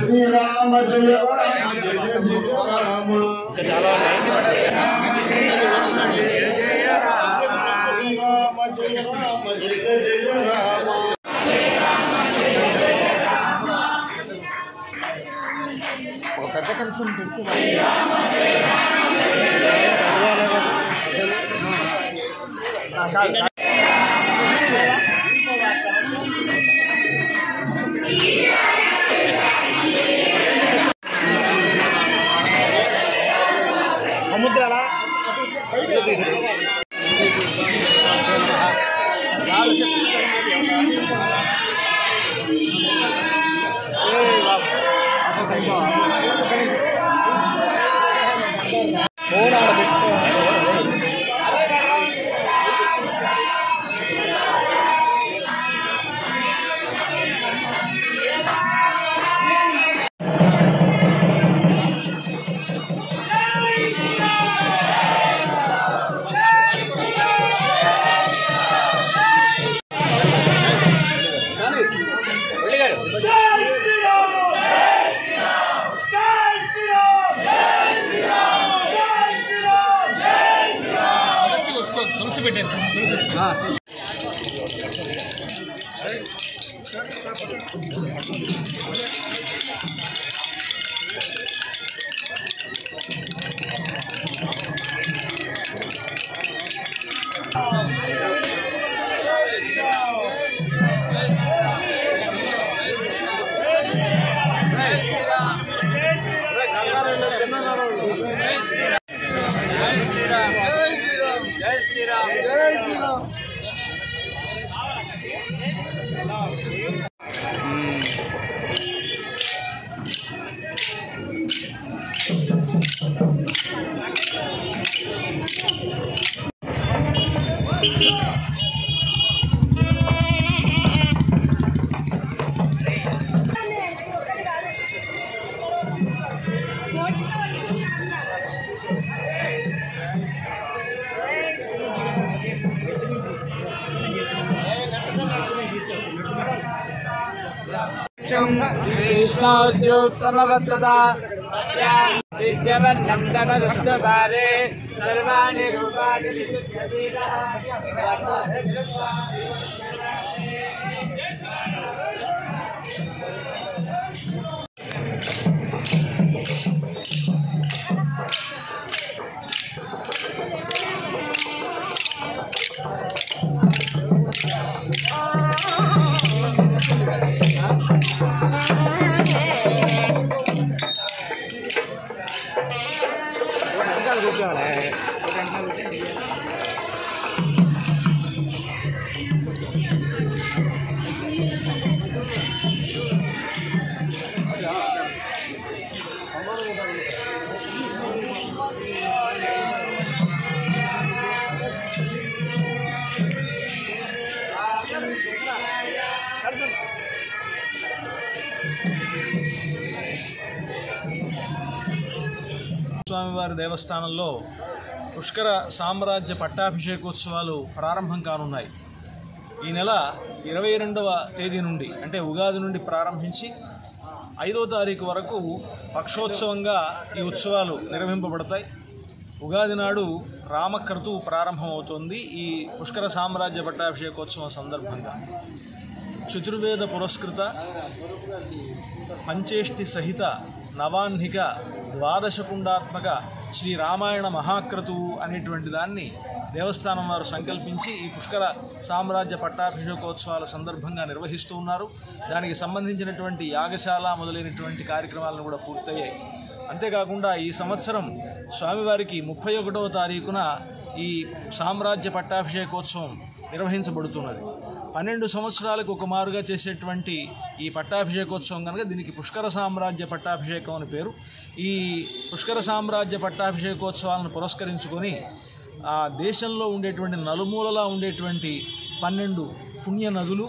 శ్రీరామ జయ రామ. జయ జయ రామ శ్రీరామ జయ రామ జయ జయ రామ ఒక పెద్ద కలిసి 了，现在是。ತೋರಿಸಿ ಬಿಟ್ಟೈತೆ no, no, no. कृष्णोद्योत्समवत्तदा विद्यवन्नन्दमदुष्टभारे सर्वाणि रूपाणि స్వామివారి దేవస్థానంలో పుష్కర సామ్రాజ్య పట్టాభిషేకోత్సవాలు ప్రారంభం కానున్నాయి. ఈ నెల ఇరవై రెండవ తేదీ నుండి అంటే ఉగాది నుండి ప్రారంభించి ఐదో తారీఖు వరకు పక్షోత్సవంగా ఈ ఉత్సవాలు నిర్వహింపబడతాయి. ఉగాది నాడు రామక్రతువు ప్రారంభమవుతుంది ఈ పుష్కర సామ్రాజ్య పట్టాభిషేకోత్సవం సందర్భంగా. చతుర్వేద పురస్కృత పంచేష్టి సహిత నవాహ్నిక ద్వాదశకుండాత్మక శ్రీ రామాయణ మహాక్రతువు అనేటువంటి దాన్ని దేవస్థానం వారు సంకల్పించి ఈ పుష్కర సామ్రాజ్య పట్టాభిషేకోత్సవాల సందర్భంగా నిర్వహిస్తూ ఉన్నారు. దానికి సంబంధించినటువంటి యాగశాల మొదలైనటువంటి కార్యక్రమాలను కూడా పూర్తయ్యాయి. అంతేకాకుండా ఈ సంవత్సరం స్వామివారికి ముప్పై ఒకటవ తారీఖున ఈ సామ్రాజ్య పట్టాభిషేకోత్సవం నిర్వహించబడుతున్నది. పన్నెండు సంవత్సరాలకు ఒక మారుగా చేసేటువంటి ఈ పట్టాభిషేకోత్సవం కనుక దీనికి పుష్కర సామ్రాజ్య పట్టాభిషేకం అని పేరు. ఈ పుష్కర సామ్రాజ్య పట్టాభిషేకోత్సవాలను పురస్కరించుకొని ఆ దేశంలో ఉండేటువంటి నలుమూలలా ఉండేటువంటి పన్నెండు పుణ్య నదులు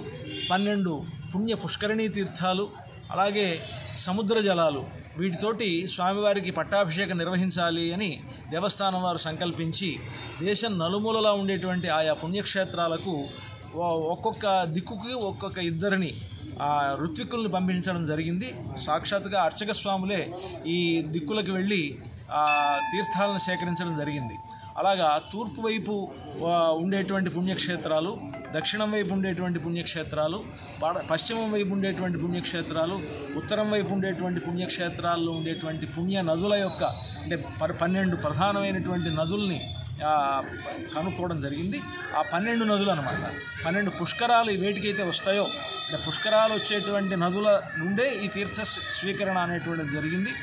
పన్నెండు పుణ్య పుష్కరిణీ తీర్థాలు అలాగే సముద్ర జలాలు వీటితోటి స్వామివారికి పట్టాభిషేకం నిర్వహించాలి అని దేవస్థానం వారు సంకల్పించి దేశం నలుమూలలా ఉండేటువంటి ఆయా పుణ్యక్షేత్రాలకు ఒక్కొక్క దిక్కుకి ఒక్కొక్క ఇద్దరిని ఆ పంపించడం జరిగింది. సాక్షాత్గా అర్చక స్వాములే ఈ దిక్కులకు వెళ్ళి తీర్థాలను సేకరించడం జరిగింది. అలాగా తూర్పు వైపు ఉండేటువంటి పుణ్యక్షేత్రాలు దక్షిణం వైపు ఉండేటువంటి పుణ్యక్షేత్రాలు పశ్చిమం వైపు ఉండేటువంటి పుణ్యక్షేత్రాలు ఉత్తరం వైపు ఉండేటువంటి పుణ్యక్షేత్రాల్లో ఉండేటువంటి పుణ్య నదుల యొక్క అంటే పన్నెండు ప్రధానమైనటువంటి నదుల్ని కనుక్కోవడం జరిగింది. ఆ పన్నెండు నదులు అనమాట పన్నెండు పుష్కరాలు వేటికైతే వస్తాయో అంటే పుష్కరాలు వచ్చేటువంటి నదుల నుండే ఈ తీర్థ స్వీకరణ అనేటువంటిది జరిగింది.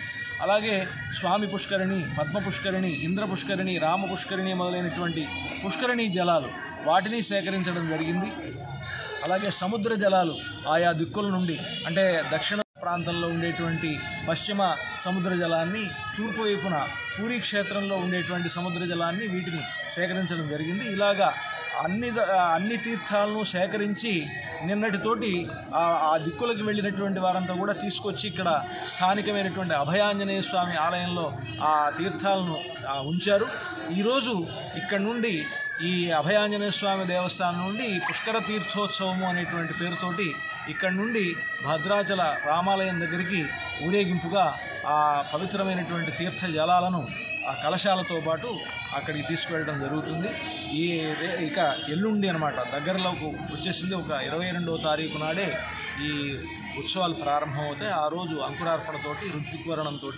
అలాగే స్వామి పుష్కరిణి పద్మ పుష్కరిణి ఇంద్ర పుష్కరిణి రామ పుష్కరిణి మొదలైనటువంటి పుష్కరిణి జలాలు వాటిని సేకరించడం జరిగింది. అలాగే సముద్ర జలాలు ఆయా దిక్కుల నుండి అంటే దక్షిణ ప్రాంతంలో ఉండేటువంటి పశ్చిమ సముద్ర జలాన్ని తూర్పు వైపున పూరీ క్షేత్రంలో ఉండేటువంటి సముద్ర జలాన్ని వీటిని సేకరించడం జరిగింది. ఇలాగా అన్ని అన్ని తీర్థాలను సేకరించి నిన్నటితోటి ఆ ఆ దిక్కులకు వెళ్ళినటువంటి వారంతా కూడా తీసుకొచ్చి ఇక్కడ స్థానికమైనటువంటి అభయాంజనేయ స్వామి ఆలయంలో ఆ తీర్థాలను ఉంచారు. ఈరోజు ఇక్కడ నుండి ఈ అభయాంజనేయ స్వామి దేవస్థానం నుండి ఈ పుష్కర తీర్థోత్సవము అనేటువంటి పేరుతోటి ఇక్కడ నుండి భద్రాచల రామాలయం దగ్గరికి ఊరేగింపుగా ఆ పవిత్రమైనటువంటి తీర్థ జలాలను ఆ కలశాలతో పాటు అక్కడికి తీసుకువెళ్ళడం జరుగుతుంది. ఈ ఇక ఎల్లుండి అనమాట దగ్గరలోకి వచ్చేసింది. ఒక ఇరవై రెండవ తారీఖు నాడే ఈ ఉత్సవాలు ప్రారంభమవుతాయి. ఆ రోజు అంకురార్పణతోటి ఋత్విక్వరణంతో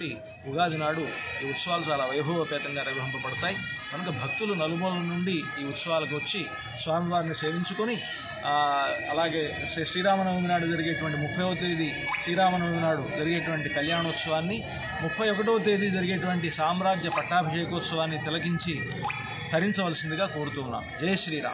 ఉగాది నాడు ఈ ఉత్సవాలు చాలా వైభవపేతంగా నిర్వహింపబడతాయి. కనుక భక్తులు నలుమూల నుండి ఈ ఉత్సవాలకు వచ్చి స్వామివారిని సేవించుకొని అలాగే శ్రీ శ్రీరామనవమి నాడు జరిగేటువంటి ముప్పైవ తేదీ శ్రీరామనవమి నాడు జరిగేటువంటి కళ్యాణోత్సవాన్ని ముప్పై ఒకటవ తేదీ జరిగేటువంటి సామ్రాజ్య పట్టాభిషేకోత్సవాన్ని తిలకించి ధరించవలసిందిగా కోరుతున్నాం జయ శ్రీరామ్.